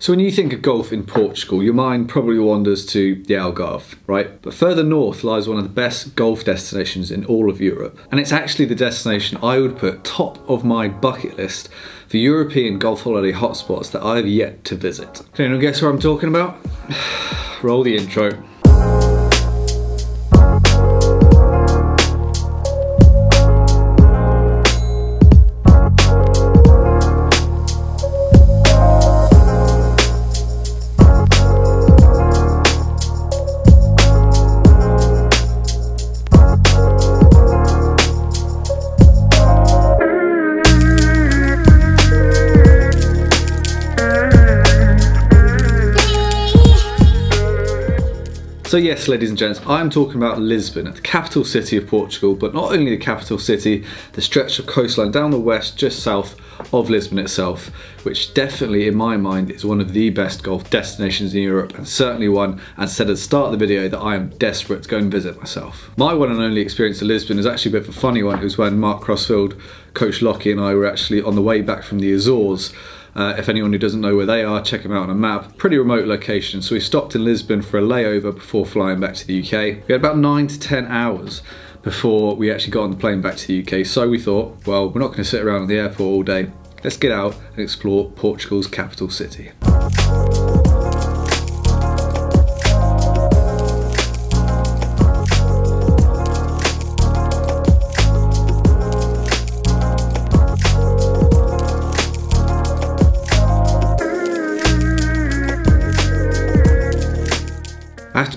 So when you think of golf in Portugal, your mind probably wanders to the Algarve, right? But further north lies one of the best golf destinations in all of Europe. And it's actually the destination I would put top of my bucket list for European golf holiday hotspots that I have yet to visit. Can anyone guess where I'm talking about? Roll the intro. So yes, ladies and gents, I'm talking about Lisbon, the capital city of Portugal, but not only the capital city, the stretch of coastline down the west, just south of Lisbon itself, which definitely in my mind is one of the best golf destinations in Europe, and certainly one, as said at the start of the video, that I am desperate to go and visit myself. My one and only experience of Lisbon is actually a bit of a funny one. It was when Mark Crossfield, Coach Lockie and I were actually on the way back from the Azores uh, if anyone who doesn't know where they are, check them out on a map. Pretty remote location. So we stopped in Lisbon for a layover before flying back to the UK. We had about nine to 10 hours before we actually got on the plane back to the UK. So we thought, well, we're not going to sit around at the airport all day. Let's get out and explore Portugal's capital city.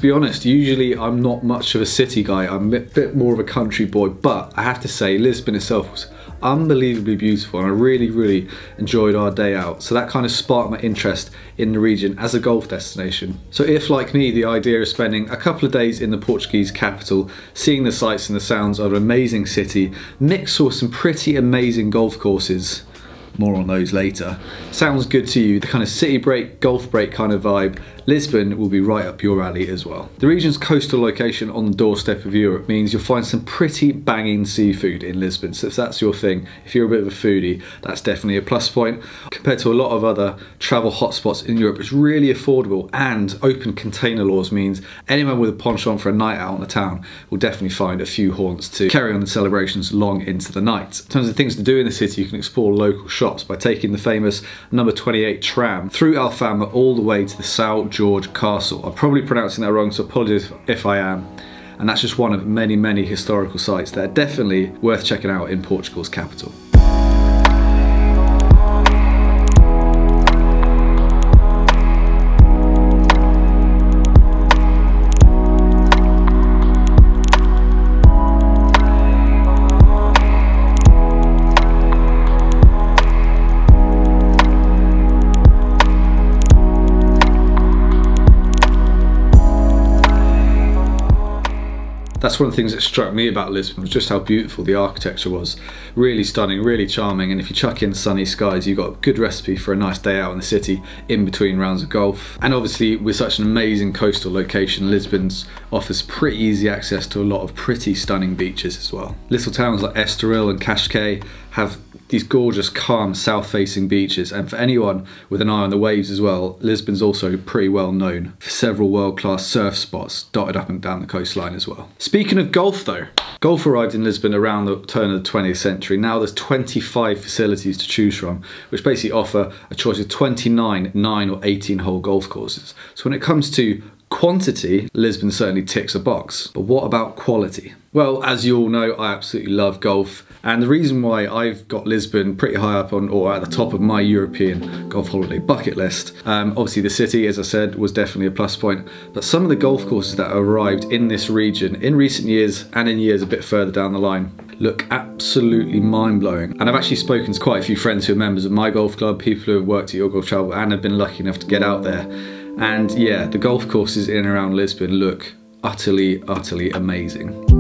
To be honest, usually I'm not much of a city guy, I'm a bit more of a country boy, but I have to say Lisbon itself was unbelievably beautiful and I really, really enjoyed our day out. So that kind of sparked my interest in the region as a golf destination. So if like me, the idea of spending a couple of days in the Portuguese capital, seeing the sights and the sounds of an amazing city, mixed with some pretty amazing golf courses, more on those later. Sounds good to you, the kind of city break, golf break kind of vibe, Lisbon will be right up your alley as well. The region's coastal location on the doorstep of Europe means you'll find some pretty banging seafood in Lisbon. So if that's your thing, if you're a bit of a foodie, that's definitely a plus point. Compared to a lot of other travel hotspots in Europe, it's really affordable and open container laws means anyone with a penchant for a night out on the town will definitely find a few haunts to carry on the celebrations long into the night. In terms of things to do in the city, you can explore local shops by taking the famous number 28 tram through Alfama all the way to the São George Castle. I'm probably pronouncing that wrong, so apologies if I am. And that's just one of many, many historical sites that are definitely worth checking out in Portugal's capital. That's one of the things that struck me about Lisbon was just how beautiful the architecture was. Really stunning, really charming, and if you chuck in sunny skies, you've got a good recipe for a nice day out in the city in between rounds of golf. And obviously, with such an amazing coastal location, Lisbon's offers pretty easy access to a lot of pretty stunning beaches as well. Little towns like Estoril and Cascais have these gorgeous, calm, south-facing beaches. And for anyone with an eye on the waves as well, Lisbon's also pretty well known for several world-class surf spots dotted up and down the coastline as well. Speaking of golf though, golf arrived in Lisbon around the turn of the 20th century. Now there's 25 facilities to choose from, which basically offer a choice of 29 9 or 18 hole golf courses. So when it comes to Quantity, Lisbon certainly ticks a box, but what about quality? Well, as you all know, I absolutely love golf, and the reason why I've got Lisbon pretty high up on, or at the top of my European golf holiday bucket list, um, obviously the city, as I said, was definitely a plus point, but some of the golf courses that arrived in this region in recent years and in years a bit further down the line look absolutely mind-blowing. And I've actually spoken to quite a few friends who are members of my golf club, people who have worked at Your Golf Travel and have been lucky enough to get out there and yeah, the golf courses in and around Lisbon look utterly, utterly amazing.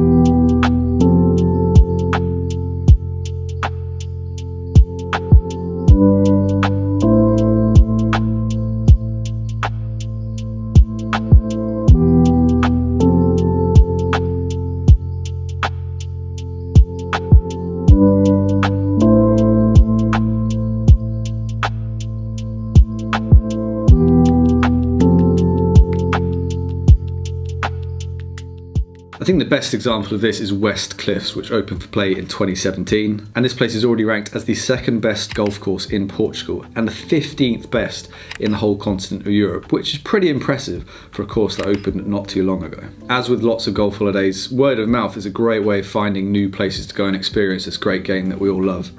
I think the best example of this is West Cliffs, which opened for play in 2017. And this place is already ranked as the second best golf course in Portugal and the 15th best in the whole continent of Europe, which is pretty impressive for a course that opened not too long ago. As with lots of golf holidays, word of mouth is a great way of finding new places to go and experience this great game that we all love.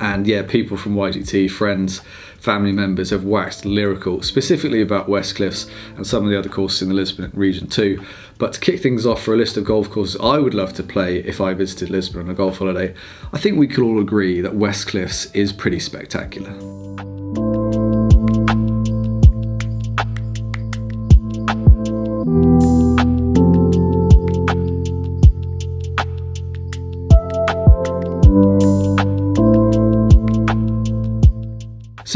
And yeah, people from YGT, friends, family members have waxed lyrical, specifically about West Cliffs and some of the other courses in the Lisbon region too. But to kick things off for a list of golf courses I would love to play if I visited Lisbon on a golf holiday, I think we could all agree that West Cliffs is pretty spectacular.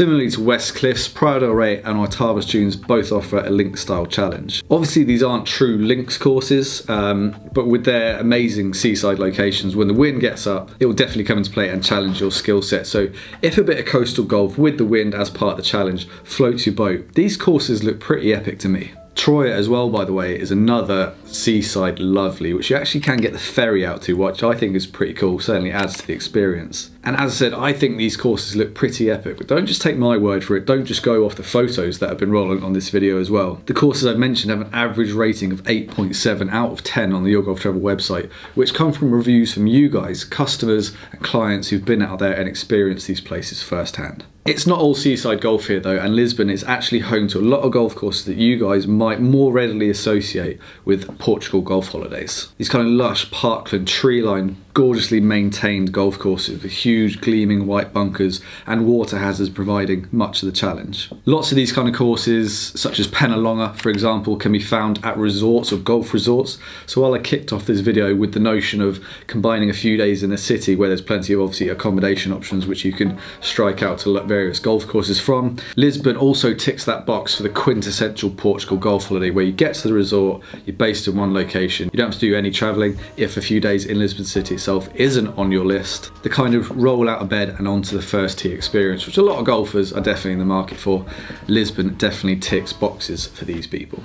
Similarly to West Cliffs, Praia D'El Rey and Oitavos Dunes both offer a link style challenge. Obviously these aren't true links courses, um, but with their amazing seaside locations, when the wind gets up, it will definitely come into play and challenge your skill set. So if a bit of coastal golf with the wind as part of the challenge floats your boat, these courses look pretty epic to me. Troia as well, by the way, is another seaside lovely, which you actually can get the ferry out to, which I think is pretty cool, certainly adds to the experience. And as I said, I think these courses look pretty epic, but don't just take my word for it, don't just go off the photos that have been rolling on this video as well. The courses I've mentioned have an average rating of 8.7 out of 10 on the Your Golf Travel website, which come from reviews from you guys, customers and clients who've been out there and experienced these places firsthand. It's not all seaside golf here though, and Lisbon is actually home to a lot of golf courses that you guys might more readily associate with Portugal golf holidays. These kind of lush parkland, tree-lined, gorgeously maintained golf courses with huge gleaming white bunkers and water hazards providing much of the challenge. Lots of these kind of courses, such as Penha Longa for example, can be found at resorts or golf resorts. So while I kicked off this video with the notion of combining a few days in a city where there's plenty of obviously accommodation options which you can strike out to various golf courses from, Lisbon also ticks that box for the quintessential Portugal golf holiday where you get to the resort, you're based in one location, you don't have to do any travelling if a few days in Lisbon city itself isn't on your list, the kind of roll out of bed and onto the first tee experience, which a lot of golfers are definitely in the market for. Lisbon definitely ticks boxes for these people.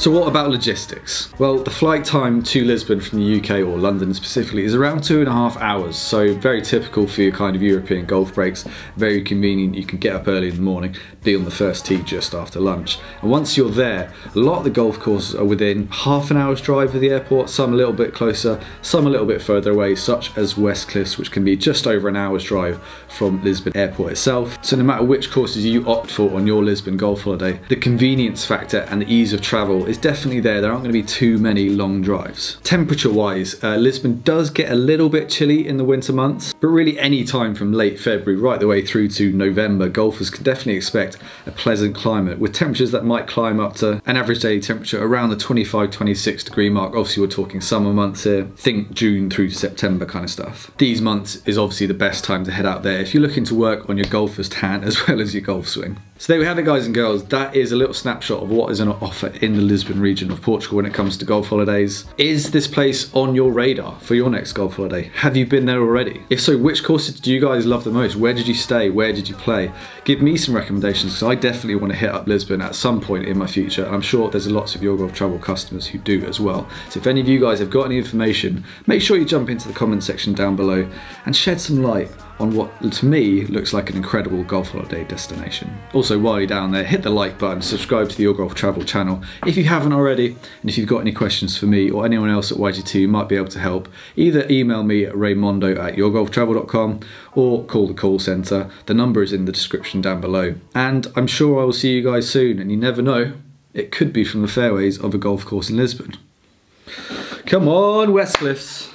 So what about logistics? Well, the flight time to Lisbon from the UK or London specifically is around two and a half hours. So very typical for your kind of European golf breaks. Very convenient. You can get up early in the morning, be on the first tee just after lunch. And once you're there, a lot of the golf courses are within half an hour's drive of the airport, some a little bit closer, some a little bit further away, such as West Cliffs, which can be just over an hour's drive from Lisbon airport itself. So no matter which courses you opt for on your Lisbon golf holiday, the convenience factor and the ease of travel is definitely there. There aren't going to be too many long drives. Temperature wise, uh, Lisbon does get a little bit chilly in the winter months, but really any time from late February right the way through to November, golfers can definitely expect a pleasant climate with temperatures that might climb up to an average daily temperature around the 25 26 degree mark. Obviously, we're talking summer months here. Think June through September kind of stuff. These months is obviously the best time to head out there if you're looking to work on your golfer's tan as well as your golf swing. So there we have it guys and girls, that is a little snapshot of what is on offer in the Lisbon region of Portugal when it comes to golf holidays. Is this place on your radar for your next golf holiday? Have you been there already? If so, which courses do you guys love the most? Where did you stay? Where did you play? Give me some recommendations because I definitely want to hit up Lisbon at some point in my future and I'm sure there's lots of your golf travel customers who do as well. So if any of you guys have got any information, make sure you jump into the comment section down below and shed some light on what to me looks like an incredible golf holiday destination. Also while you're down there hit the like button, subscribe to the Your Golf Travel channel if you haven't already and if you've got any questions for me or anyone else at YGT who might be able to help either email me at raymondo at yourgolftravel.com or call the call centre. The number is in the description down below and I'm sure I will see you guys soon and you never know it could be from the fairways of a golf course in Lisbon. Come on West Cliffs!